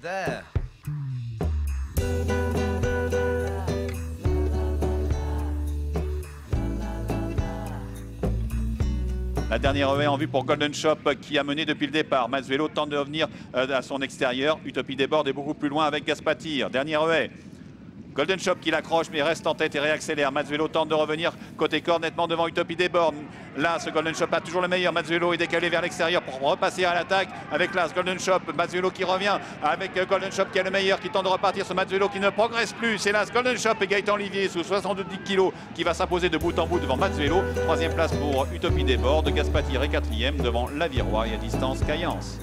there. La dernière haie en vue pour Golden Shop qui a mené depuis le départ. Mazzuelo tente de revenir euh, à son extérieur. Utopie des bords est beaucoup plus loin avec Gaspatir. Dernière haie. Golden Shop qui l'accroche mais reste en tête et réaccélère. Mazzuelo tente de revenir côté corps nettement devant Utopie des. Là, ce Golden Shop a toujours le meilleur. Mazzuelo est décalé vers l'extérieur pour repasser à l'attaque avec Las Golden Shop. Mazzuelo qui revient avec Golden Shop qui est le meilleur, qui tente de repartir. Ce Mazzuelo qui ne progresse plus. C'est Las Golden Shop et Gaëtan Olivier sous 70 kg qui va s'imposer de bout en bout devant Mazzuelo. Troisième place pour Utopie des bords. Gaspatir est quatrième devant Lavirois et à distance Cayence.